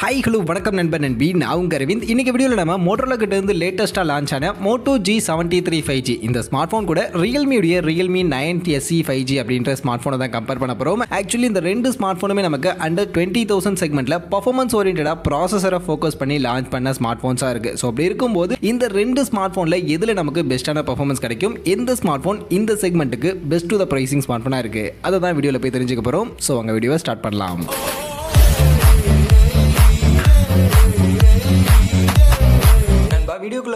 Hi hello வணக்கம் நண்பர் நண்பி. நான் உங்க அரவிந்த். இன்னைக்கு வீடியோவில் நம்ம மோட்டோலா கிட்ட இருந்து லேட்டஸ்ட்டாக லான்ச் ஆன Moto G seventy three five G இந்த ஸ்மார்ட் ஃபோன் கூட ரியல்மியுடைய Realme nine SC five G அப்படின்ற ஸ்மார்ட் ஃபோனை தான் கம்பேர் பண்ண போகிறோம் ஆக்சுவலி இந்த ரெண்டு ஸ்மார்ட் ஃபோனுமே நமக்கு அண்டர் டுவெண்ட்டி தௌசண்ட் செக்மெண்ட்டில் பர்ஃபார்மன்ஸ் ஓரியன்டாக ப்ராசஸரை ஃபோக்கஸ் பண்ணி லான்ச் பண்ண ஸ்மார்ட் ஃபோன்ஸாக இருக்குது ஸோ அப்படி இருக்கும்போது இந்த ரெண்டு ஸ்மார்ட் ஃபோனில் எதில் நமக்கு பெஸ்ட்டான பர்ஃபார்மன்ஸ் கிடைக்கும்? எந்த ஸ்மார்ட் ஃபோன் இந்த செக்மெண்ட்டுக்கு best to the pricing smart ஃபோனாக இருக்குது அதை தான் வீடியோவில் போய் தெரிஞ்சுக்க போகிறோம் ஸோ உங்கள் வீடியோவை ஸ்டார்ட் பண்ணலாம்.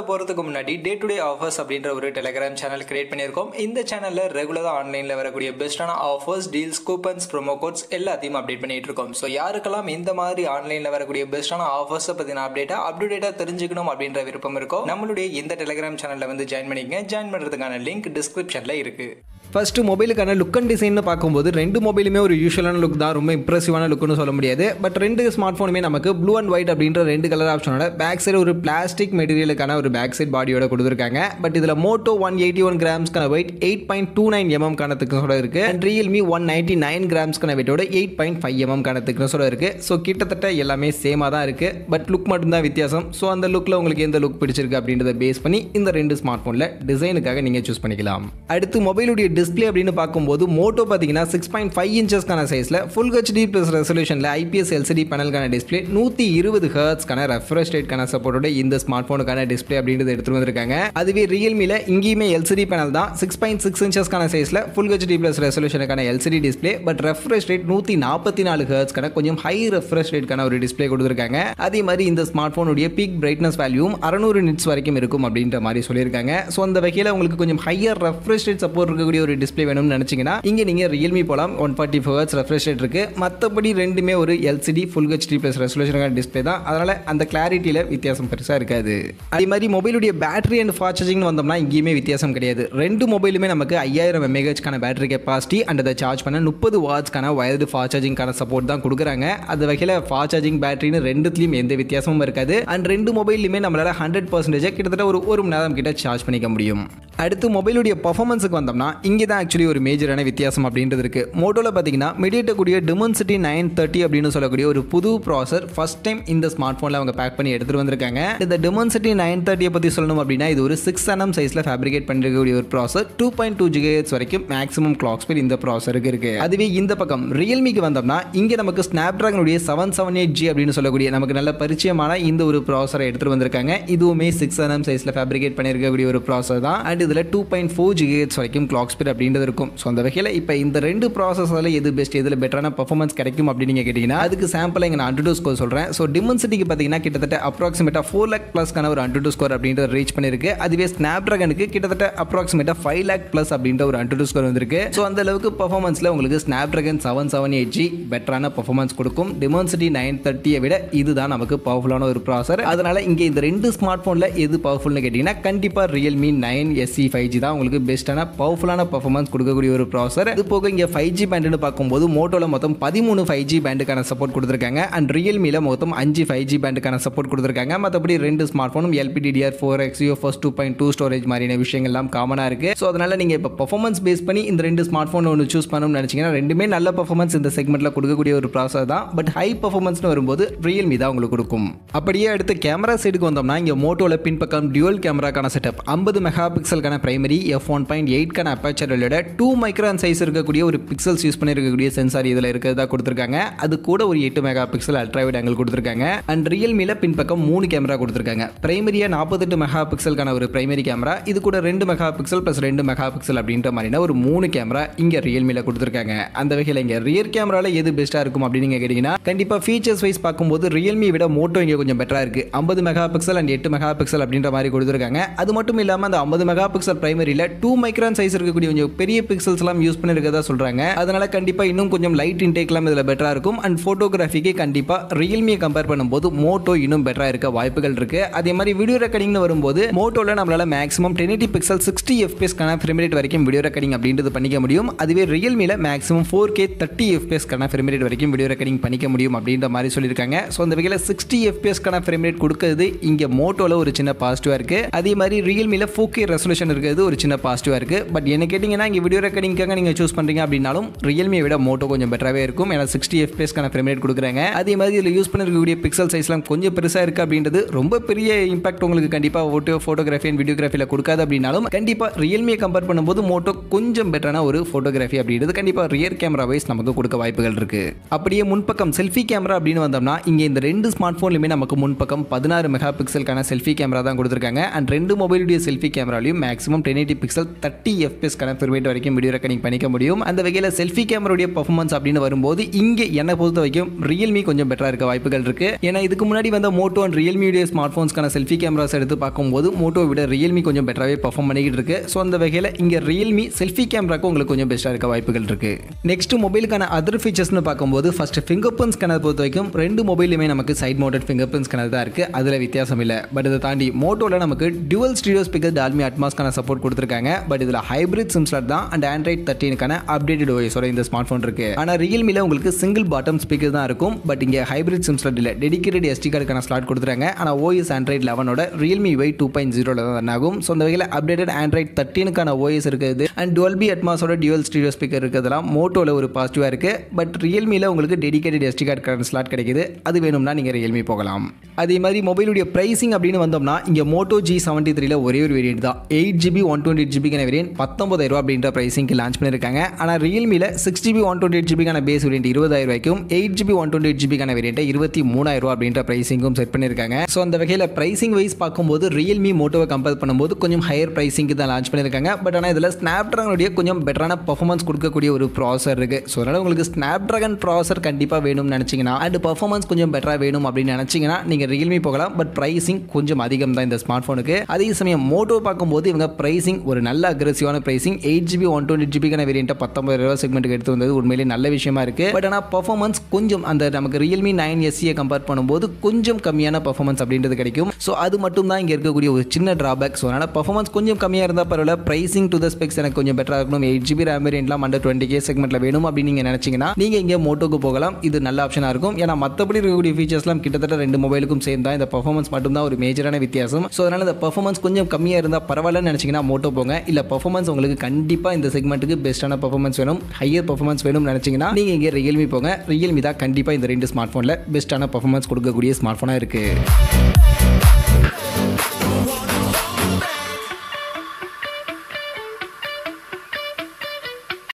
போகிறதுக்கு முன்னாடி டே டு டே ஆஃபர்ஸ் அப்படின்ற ஒரு டெலிகிராம் சேனல் கிரியேட் பண்ணியிருக்கோம். இந்த சேனலில் ரெகுலராக ஆன்லைனில் வரக்கூடிய பெஸ்ட்டான offers deals coupons promo codes எல்லாத்தையும் அப்டேட் பண்ணிட்டு இருக்கோம். ஸோ யாருக்கெல்லாம் இந்த மாதிரி ஆன்லைனில் வரக்கூடிய பெஸ்ட்டான ஆஃபர்ஸை பற்றின அப்டேட்டாக அப்டேட்டாக தெரிஞ்சுக்கணும் அப்படின்ற விருப்பம் இருக்கும் நம்மளுடைய இந்த டெலிகிராம் சேனலில் வந்து ஜாயின் பண்ணிக்கங்க. ஜாயின் பண்ணுறதுக்கான லிங்க் டிஸ்கிரிப்ஷனில் இருக்குது ஃபர்ஸ்ட் மொபைலுக்கான லுக் அண்ட் டிசைன் பார்க்கும்போது ரெண்டு மொபைலுமே ஒரு யூஷுவலான லுக் தான் ரொம்ப இம்ப்ரெசிவான லுக்னு சொல்ல முடியாது. பட் ரெண்டு ஸ்மார்ட் ஃபோனுமே நமக்கு ப்ளூ அண்ட் ஒயிட் அப்படின்ற ரெண்டு கலர் ஆப்ஷனோட பேக் சைடு ஒரு பிளாஸ்டிக் மெட்டீரியலுக்கான ஒரு பேக் சைட் பாடியோட கொடுத்துருக்காங்க. பட் இதில் Moto one eighty one கிராம்ஸ்க்கான weight eight point two nine mm கணத்துக்கு இருக்கு. And Realme one ninety nine கிராம்ஸ்க்கான வெயிட்டோட எயிட் பாயிண்ட் ஃபைவ் எம்எம் கணத்துக்கு சொல்ல இருக்கு. ஸோ கிட்டத்தட்ட எல்லாமே சேமாக தான் இருக்கு. பட் லுக் மட்டும்தான் வித்தியாசம். ஸோ அந்த லுக்கில் உங்களுக்கு எந்த லுக் பிடிச்சிருக்கு அப்படின்றத பேஸ் பண்ணி இந்த ரெண்டு ஸ்மார்ட் ஃபோனில் டிசைனுக்காக நீங்கள் சூஸ் பண்ணிக்கலாம். அடுத்து மொபைலுடைய டிஸ்பிளே அப்படின்னு பார்க்கும்போது மோட்டோ பார்த்தீங்கன்னா சிக்ஸ் பாயிண்ட் ஃபைவ் இன்ச்சஸ்க்கான சைஸில் ஃபுல் ஹெச்டி ப்ளஸ் ரெசல்யூஷனில் ஐபிஎஸ் எல்சிடி பேனலுக்கான டிஸ்பிளே நூற்றி இருபது ஹர்ட்ஸ்க்கான ரெஃப்ரெஷ் ரேட்கான சப்போர்ட்டோட இந்த ஸ்மார்ட் ஃபோனுக்கான டிஸ்பிளே அப்படின்றது எடுத்து வந்திருக்காங்க. அதுவே ரியல்மியில் இங்கேயுமே எல்சிடி பேனல் தான் சிக்ஸ் பாயிண்ட் சிக்ஸ் இன்ச்சஸ்க்கான சைஸில் full HD plus ரெசல்யூஷனுக்கான LCD display but refresh rate நூற்றி நாற்பத்தி நாலு ஹர்ட்ஸ்க்கான கொஞ்சம் ஹை ரெஃப்ரெஷ் ரேட்கான ஒரு டிஸ்பிளே கொடுத்துருக்காங்க. அதே மாதிரி இந்த ஸ்மார்ட் ஃபோனுடைய பீக் பிரைட்னஸ் வேல்யூவும் அறநூறு நிட்ஸ் வரைக்கும் இருக்கும் அப்படின்ற மாதிரி சொல்லியிருக்காங்க. ஸோ அந்த வகையில் உங்களுக்கு கொஞ்சம் ஹையர் ரெஃப்ரெஷ் ரேட் சப்போர்ட் இருக்கக்கூடிய ஒரு டிஸ்பிளே வேணும்னு நினச்சிங்கன்னா இங்கே நீங்கள் ரியல்மி போகலாம் one forty fours refresh rate இருக்குது மற்றபடி ரெண்டுமே ஒரு எல்சிடி ஃபுல் ஹெச்டி ப்ளஸ் ரெசல்யூஷனுக்கான டிஸ்பிளே தான். அதனால் அந்த கிளாரிட்டியில் வித்தியாசம் பெருசாக இருக்காது. அதே மாதிரி மொபைலுடைய பேட்டரி அண்ட் ஃபாஸ்ட் சார்ஜிங்னு வந்தோம்னா இங்கேயுமே வித்தியாசம் கிடையாது. ரெண்டு மொபைலுமே நமக்கு ஐயாயிரம் எம்ஏஹெச்க்கான பேட்டரி கெப்பாசிட்டி அண்ட் அதை சார்ஜ் பண்ண முப்பது வாட்ஸ்க்கான வயது ஃபாஸ்ட் சார்ஜிங்கான சப்போர்ட் தான் கொடுக்குறாங்க. அது வகையில் ஃபாஸ்ட் சார்ஜிங் பேட்டரின்னு ரெண்டுத்துலையும் எந்த வித்தியாசமும் இருக்காது. அண்ட் ரெண்டு மொபைலுமே நம்மளால் ஹண்ட்ரட் பர்சன்டேஜ் கிட்டத்தட்ட ஒரு ஒரு மணி நேரம் கிட்ட சார்ஜ் பண்ணிக்க முடியும். அடுத்து மொபைலுடைய பர்ஃபார்மன்ஸுக்கு வந்தோம்னா இங்கே தான் ஆக்சுவலி ஒரு மேஜரான வித்தியாசம் அப்படின்றது இருக்குது மோட்டோவில் பார்த்தீங்கன்னா மெடியேட்டக்கூடிய டிமன்சிட்டி நைன் தேர்ட்டி அப்படின்னு சொல்லக்கூடிய ஒரு புது ப்ராசர் ஃபஸ்ட் டைம் இந்த ஸ்மார்ட் ஃபோனில் அவங்க பேக் பண்ணி எடுத்துகிட்டு வந்திருக்காங்க. இந்த டிமன்சிட்டி நைன் தேர்ட்டியை பற்றி சொல்லணும் அப்படின்னா இது ஒரு சிக்ஸ் என்எம் சைஸில் ஃபேப்ரிகேட் பண்ணிருக்கக்கூடிய ஒரு processor two point two GH வரைக்கும் மேக்ஸிமம் கிளாக் ஸ்பீட் இந்த ப்ராசருக்கு இருக்குது அதுவே இந்த பக்கம் ரியல்மிக்கு வந்தோம்னா இங்கே நமக்கு ஸ்னாப் ட்ராகனுடைய செவன் செவன் எயிட் ஜி அப்படின்னு சொல்லக்கூடிய நமக்கு நல்ல பரிச்சயமான இந்த ஒரு ப்ராசரை எடுத்துகிட்டு வந்திருக்காங்க. இதுவுமே சிக்ஸ் என்எம் சைஸில் ஃபேப்ரிகேட் பண்ணியிருக்கக்கூடிய ஒரு ப்ராசர் தான். அண்ட் இதில் டூ பாயிண்ட் ஃபோர் ஜிஹெச் வரைக்கும் கிளாக் ஸ்பீட் அப்படின்றது இருக்கும். ஸோ அந்த வகையில் இப்போ இந்த ரெண்டு ப்ராசஸில் எது பெஸ்ட் எதில் பெட்டரான பர்ஃபார்மன்ஸ் கிடைக்கும் அப்படின்னு நீங்கள் கேட்டிங்கன்னா அதுக்கு சாம்பிள் இங்கே நான் அண்டர் ஸ்கோர் சொல்கிறேன் ஸோ டிமென்சிட்டிக்கு பார்த்தீங்கன்னா கிட்டத்தட்ட அப்ராக்சிமேட்டாக ஃபோர் லேக் ப்ளஸ்க்கான ஒரு அண்டர் ஸ்கோர் அப்படின்ற ரீச் பண்ணியிருக்கு அதுவே ஸ்னாப் ட்ராகனுக்கு கிட்டத்தட்ட அப்ராக்சிமேட்டாக ஃபைவ் லேக் ப்ளஸ் அப்படின்ற ஒரு அண்டர் டூ ஸ்கோர் வந்திருக்கு. ஸோ அந்த அளவுக்கு பர்ஃபார்மன்ஸில் உங்களுக்கு Snapdragon seven seven eight G பெட்டரான பர்ஃபார்மன்ஸ் கொடுக்கும். டிமென்சிட்டி நைன் தேர்ட்டியை விட இதுதான் நமக்கு பவர்ஃபுல்லான ஒரு ப்ராசர் அதனால் இங்கே இந்த ரெண்டு ஸ்மார்ட் ஃபோனில் எது பவர்ஃபுல்னு கேட்டிங்கன்னா கண்டிப்பாக Realme nine SC five G தான் உங்களுக்கு பெஸ்ட்டான பவர்ஃபுல்லான பர்ஃபார்மன்ஸ் கொடுக்கக்கூடிய ஒரு ப்ராசர் இது போக இங்கே ஃபைவ் ஜி பேண்டுன்னு பார்க்கும்போது மோட்டோவில் மொத்தம் பதிமூணு ஃபைவ் ஜி பேண்டுக்கான சப்போர்ட் கொடுத்துருக்காங்க. அண்ட் ரியல்மியில் மொத்தம் அஞ்சு ஃபைவ் ஜி பேண்டுக்கான சப்போர்ட் கொடுத்துருக்காங்க. மற்றபடி ரெண்டு ஸ்மார்ட் ஃபோனும் LPDDR four X U first two point two storage மாதிரியான விஷயங்கள்லாம் காமனாக இருக்குது ஸோ அதனால் நீங்கள் இப்போ பர்ஃபார்மன்ஸ் பேஸ் பண்ணி இந்த ரெண்டு ஸ்மார்ட் ஃபோன் ஒன்று சூஸ் பண்ணணும்னு நினச்சிங்கன்னா ரெண்டுமே நல்ல பர்ஃபார்மன்ஸ் இந்த செக்மெண்ட்டில் கொடுக்கக்கூடிய ஒரு ப்ராசஸ் தான். பட் ஹை பர்ஃபார்மன்ஸ்னு வரும்போது ரியல்மி தான் உங்களுக்கு கொடுக்கும். அப்படியே அடுத்து கேமரா சைடுக்கு வந்தோம்னா இங்கே மோட்டோவில் பின்பக்கம் டியூவல் கேமராக்கான செட்டப் ஐம்பது மெகா பிக்சலுக்கான பிரைமரி எஃப் ஒன் பாயிண்ட் எயிட்கான அப்பேச்சரோட டூ மைக்ரான் சைஸ் இருக்கக்கூடிய ஒரு பிக்சல்ஸ் யூஸ் பண்ணியிருக்கக்கூடிய சென்சார் இதில் இருக்கிறதா கொடுத்துருக்காங்க. அது கூட ஒரு எட்டு மெகா பிக்சல் அல்ட்ராவைட் ஆங்கிள் கொடுத்துருக்காங்க. அண்ட் ரியல்மியில் பின்பக்கம் மூணு கேமரா கொடுத்துருக்காங்க. பிரைமரியாக நாற்பத்தெட்டு மெகா பிக்சலுக்கான ஒரு பிரைமரி கேமரா இது கூட ரெண்டு மெகா பிக்சல் ப்ளஸ் ரெண்டு மெகா பிக்சல் அப்படின்ற மாதிரினா ஒரு மூணு கேமரா இங்கே ரியல்மியில் கொடுத்துருக்காங்க. அந்த வகையில் இங்கே ரியர் கேமராவில் எது பெஸ்ட்டாக இருக்கும் அப்படின்னு நீங்கள் கேட்டிங்கன்னா கண்டிப்பாக ஃபீச்சர்ஸ் வைஸ் பார்க்கும்போது ரியல்மி விட மோட்டோ இங்கே கொஞ்சம் பெட்டராக இருக்குது ஐம்பது மெகா பிக்சல் அண்ட் எட்டு மெகா பிக்சல் அப்படின்ற மாதிரி கொடுத்துருக்காங்க. அது மட்டும் இல்லாமல் அந்த ஐம்பது மெகா பிக்சல் பிரைமரியில் டூ மைக்ரான் சைஸ் இருக்கக்கூடிய கொஞ்சம் பெரிய பிக்சல்ஸ் எல்லாம் யூஸ் பண்ணிருக்கதா சொல்கிறாங்க அதனால் கண்டிப்பாக இன்னும் கொஞ்சம் லைட் இன்டேக்லாம் இதில் பெட்டராக இருக்கும். அண்ட் ஃபோட்டோகிராஃபிக்கு கண்டிப்பாக ரியல்மியை கம்பேர் பண்ணும்போது மோட்டோ இன்னும் பெட்டராக இருக்க வாய்ப்புகள் இருக்குது அதே மாதிரி வீடியோ ரெக்கார்டிங்னு வரும்போது மோட்டோவில் நம்மளால் maximum ten eighty pixel sixty எஃபிஎஸ்க்கான frame வரைக்கும் வீடியோ ரெக்கார்டிங் அப்படின்றது பண்ணிக்க முடியும். அதுவே ரியல்மியில் மேக்ஸிமம் ஃபோர் கே தேர்ட்டி எஃபிஎஸ்க்கான ஃப்ரேம் வரைக்கும் வீடியோ ரெக்கார்டிங் பண்ணிக்க முடியும் அப்படின்ற மாதிரி சொல்லியிருக்காங்க. ஸோ அந்த வகையில் சிக்ஸ்டி எஃபிஎஸ்க்கான ஃப்ரேம் ரேட் கொடுக்கிறது இங்கே மோட்டோவில் ஒரு சின்ன பாசிட்டிவாக இருக்குது அதே மாதிரி ரியல்மியில் ஃபோர் கே ரெசல்யூஷன் இருக்கிறது ஒரு சின்ன பாசிட்டிவாக இருக்குது பட் என்ன கேட்டிங்கன்னா இங்கே வீடியோ ரெக்கார்டிங்காக நீங்கள் சூஸ் பண்ணுறீங்க அப்படின்னாலும் ரியல்மியை விட மோட்டோ கொஞ்சம் பெட்டராகவே இருக்கும். ஏன்னா சிக்ஸ்டி எஃப்பிஎஸ்க்கான ஃப்ரேம் ரேட் கொடுக்குறாங்க. அதே மாதிரி இதில் யூஸ் பண்ணிருக்கக்கூடிய பிக்சல் சைஸ்லாம் கொஞ்சம் பெருசாக இருக்குது அப்படின்றது ரொம்ப பெரிய இம்பாக்ட் உங்களுக்கு கண்டிப்பாக ஃபோட்டோ ஃபோட்டோகிராஃபி அண்ட் வீடியோகிராஃபியில் கொடுக்காது அப்படின்னாலும் கண்டிப்பாக ரியல்மியை கம்பேர் பண்ணும்போது மோட்டோ கொஞ்சம் பெட்டரான ஒரு ஃபோட்டோகிராஃபி அப்படின்றது கண்டிப்பாக ரியர் கேமரா வைஸ் நமக்கு கொடுக்க வாய்ப்புகள் இருக்குது அப்படியே முன்பக்கம் செல்ஃபி கேமரா அப்படின்னு வந்தோம்னா இங்கே இந்த ரெண்டு ஸ்மார்ட் ஃபோன்லையுமே நமக்கு முன்பக்கம் பதினாறு மெகா பிக்சலுக்கான செல்ஃபி கேமரா தான் கொடுத்துருக்காங்க. அண்ட் ரெண்டு மொபைலுடைய selfie கேமராலையும் maximum ten eighty pixel thirty எஃப்பிஎஸ்க்கான frame வரைக்கும் வீடியோ ரெக்கார்டிங் பண்ணிக்க முடியும். அந்த வகையில் செல்ஃபி கேமராவுடைய பர்ஃபார்மன்ஸ் அப்படின்னு வரும்போது இங்கே என்னை பொறுத்த வரைக்கும் ரியல்மி கொஞ்சம் பெட்டராக இருக்க வாய்ப்புகள் இருக்கு. ஏன்னா இதுக்கு முன்னாடி வந்த மோட்டோ அண்ட் ரியல்மியுடைய ஸ்மார்ட் ஃபோன்ஸ்க்கான செல்ஃபி கேமராஸ் எடுத்து பார்க்கும்போது மோட்டோ விட ரியல்மி கொஞ்சம் பெட்டராகவே பர்ஃபார்ம் பண்ணிக்கிட்டு இருக்கு. ஸோ அந்த வகையில் இங்கே ரியல்மி செல்ஃபி கேமராக்கு உங்களுக்கு கொஞ்சம் பெஸ்ட்டாக இருக்க வாய்ப்புகள் இருக்கு. நெக்ஸ்ட் மொபைலுக்கான அதர் ஃபீச்சர்ஸ்னு பார்க்கும்போது ஃபர்ஸ்ட் ஃபிங்கர் பிரிண்ட்ஸ் கணக்கு பொறுத்த வரைக்கும் ரெண்டு மொபைலுமே நமக்கு சைட் மவுண்டட் ஃபிங்கர் பிரிண்ட் கணக்கு தான் இருக்குது அதில் வித்தியாசம் இல்லை. பட் இதை தாண்டி மோட்டோவில் நமக்கு டுவல் ஸ்டீடியோ ஸ்பீக்கர் டால்மி அட்மாஸ்க்கான சப்போர்ட் கொடுத்துருக்காங்க. பட் இதில் ஹைப்ரிட் சிம் ஸ்லாட் தான். அண்ட் ஆண்ட்ராய்ட் தேர்ட்டினுக்கான அப்டேட்டட் ஓஎஸோட இந்த ஸ்மார்ட் ஃபோன் இருக்கு. ஆனால் ரியல்மியில் உங்களுக்கு சிங்கிள் பாட்டம் ஸ்பீக்கர் தான் இருக்கும். பட் இங்கே ஹைபிரிட் சிம் ஸ்லாட் இல்லை. டெடிகேட்டட் எஸ்டி கார்டுக்கான ஸ்லாட் கொடுத்துறாங்க. ஆனால் ஓஎஸ் ஆண்ட்ராய்ட் லெவனோட ரியல்மி வை டூ பாயிண்ட் ஜீரோவில் தான் ரன் ஆகும். ஸோ அந்த வகையில் அப்டேட்டட் ஆண்ட்ராய்ட் தேர்ட்டினுக்கான ஓஎஸ் இருக்குது. அண்ட் டுவெல் பி அட்மாஸோட டியூவல் ஸ்டீடியோ ஸ்பீக்கர் இருக்கிறதுலாம் மோட்டோவில் ஒரு பாசிட்டிவாக இருக்குது பட் ரியல்மியில் உங்களுக்கு டெடிகேட்டட் எஸ்டி கார்டுக்கான ஸ்லாட் கிடைக்குது. அது வேணும்னா நீங்கள் ரியல்மி போகலாம். அதே மாதிரி மொபைலுடைய ப்ரைசிங் அப்படின்னு வந்தோம்னா இங்கே மோட்டோ ஜி செவன்ட்டி த்ரீல ஒரே ஒரு வேரியன்ட் தான். எயிட் ஜிபி ஒன் டுவெண்ட்டி ஜிபிக்கான வேரியன்ட் பத்தொன்பதாயிரம் ரூபா அப்படின்ற ப்ரைஸிங்க்கு லான்ச் பண்ணியிருக்காங்க. ஆனால் ரியல்மியில் six GB one twenty eight ஜிபிக்கான base variant இருபதாயிரம் ரூபாய்க்கும் eight GB one twenty eight ஜிபிக்கான வேரியன்ட்டை இருபத்தி மூணாயிரம் ரூபா அப்படின்ற ப்ரைஸிங்கும் செட் பண்ணியிருக்காங்க. ஸோ அந்த வகையில் ப்ரைசிங் வைஸ் பார்க்கும்போது ரியல்மி மோட்டோவை கம்பேர் பண்ணும்போது கொஞ்சம் ஹையர் ப்ரைசிங்க்கு தான் லான்ச் பண்ணியிருக்காங்க. பட் ஆனால் இதில் ஸ்னாப் ட்ராகனுடைய கொஞ்சம் பெட்டரான பர்ஃபார்மன்ஸ் கொடுக்கக்கூடிய ஒரு ப்ராசர் இருக்குது ஸோ அதனால் உங்களுக்கு ஸ்னாப் ட்ராகன் ப்ராசர் கண்டிப்பாக வேணும்னு நினச்சிங்கன்னா அண்ட் பர்ஃபார்மன்ஸ் கொஞ்சம் பெட்டராக வேணும் அப்படின்னு நினச்சிங்கன்னா நீங்கள் ரியல்மி போகலாம். பட் ப்ரைசிங் கொஞ்சம் அதிகம் தான் இந்த ஸ்மார்ட் ஃபோனுக்கு அதே சமயம் மோட்டோ பார்க்கும்போது இவங்க ப்ரைசிங் ஒரு நல்ல அக்ரெசிவான pricing eight GB one twenty ஜிபிக்கான வேரியண்ட்டை பத்தொம்பது ரூபா செக்மெண்ட்டுக்கு எடுத்து வந்தது உண்மையிலே நல்ல விஷயமா இருக்கு. பட் ஆனால் பர்ஃபார்மன்ஸ் கொஞ்சம் அந்த நமக்கு ரியல்மி நைன் எஸ்சியை கம்பேர் பண்ணும்போது கொஞ்சம் கம்மியான பர்ஃபார்மன்ஸ் அப்படின்றது கிடைக்கும். ஸோ அது மட்டும் தான் இங்கே இருக்கக்கூடிய ஒரு சின்ன ட்ராபேக் ஸோ அதனால் பர்ஃபார்மன்ஸ் கொஞ்சம் கம்மியாக இருந்தால் பரவாயில்ல. ப்ரைசிங் டு த ஸ்பெக்ஸ் எனக்கு கொஞ்சம் பெட்டராக இருக்கணும். எயிட் ஜிபி ரேம் வேரியண்ட்லாம் அண்டர் டுவெண்ட்டி கே செக்மெண்ட்டில் வேணும் அப்படின்னு நீங்கள் நினச்சிங்கன்னா நீங்கள் இங்கே மோட்டோக்கு போகலாம். இது நல்ல ஆப்ஷனாக இருக்கும். ஏன்னா மற்றபடி இருக்கக்கூடிய ஃபீச்சர்ஸ்லாம் கிட்டத்தட்ட ரெண்டு மொபைலுக்கும் சேர்ந்து தான். இந்த பர்ஃபார்மன்ஸ் மட்டும் தான் ஒரு மேஜரான வித்தியாசம். ஸோ அதனால் இந்த பர்ஃபார்மன்ஸ் கொஞ்சம் கம்மியாக இருந்தால் பரவாயில்லன்னு நினச்சிங்கன்னா மோட்டோ போங்க. இல்லை பர்ஃபார்மன்ஸ் உங்களுக்கு கண்டிப்பாக இந்த செக்மெண்ட்டுக்கு பெஸ்ட்டான பர்ஃபார்மன்ஸ் வேணும் ஹையர் பர்ஃபார்மன்ஸ் வேணும்னு நினச்சிங்கன்னா நீங்கள் இங்கே ரியல்மி போங்க. ரியல்மி தான் கண்டிப்பாக இந்த ரெண்டு ஸ்மார்ட் ஃபோனில் பெஸ்ட்டான பர்ஃபார்மன்ஸ் கொடுக்கக்கூடிய ஸ்மார்ட் ஃபோனாக இருக்குது